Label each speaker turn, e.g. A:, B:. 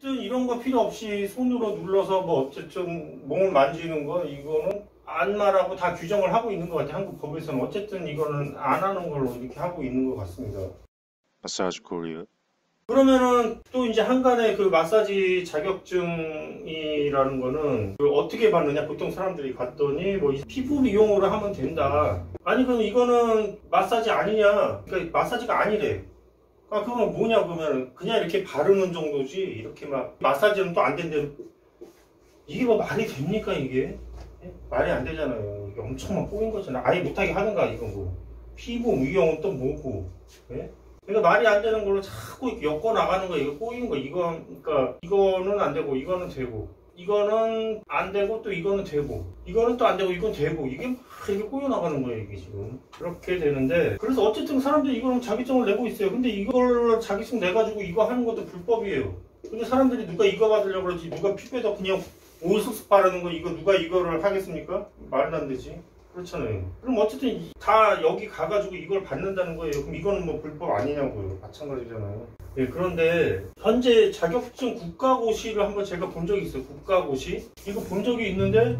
A: 어쨌든 이런 거 필요 없이 손으로 눌러서 뭐 어쨌든 몸을 만지는 거 이거는 안 말하고 다 규정을 하고 있는 것 같아요. 한국 법에서는 어쨌든 이거는 안 하는 걸로 이렇게 하고 있는 것 같습니다.
B: Massage Korea.
A: 그러면은 또 이제 한간의 그 마사지 자격증이라는 거는 그 어떻게 받느냐 보통 사람들이 갔더니 뭐 피부 미용으로 하면 된다 아니 그럼 이거는 마사지 아니냐 그러니까 마사지가 아니래 아 그건 뭐냐 그러면 그냥 이렇게 바르는 정도지. 이렇게 막 마사지는 또 안 된대 이게 뭐 말이 됩니까 이게? 예? 말이 안 되잖아요. 이게 엄청 막 꼬인 거잖아. 아예 못하게 하든가 이건 뭐 피부 미용은 또 뭐고. 예? 그러니까 말이 안 되는 걸로 자꾸 엮어 나가는 거 이거 꼬이는 거. 이건 그러니까 이거는 안 되고 이거는 되고 이거는 안 되고 또 이거는 되고 이거는 또 안 되고 이건 되고 이게 막 이렇게 꼬여 나가는 거예요 이게 지금. 그렇게 되는데 그래서 어쨌든 사람들이 이거는 자기증을 내고 있어요. 근데 이걸 자기증 내 가지고 이거 하는 것도 불법이에요. 근데 사람들이 누가 이거 받으려고 그러지 누가 피부에다 그냥 온수습 바르는 거 이거 누가 이거를 하겠습니까? 말도 안 되지 그렇잖아요. 그럼 어쨌든 이- 다 여기 가가지고 이걸 받는다는 거예요. 그럼 이거는 뭐 불법 아니냐고요. 마찬가지잖아요. 예, 그런데 현재 자격증 국가고시를 한번 제가 본 적이 있어요. 국가고시. 이거 본 적이 있는데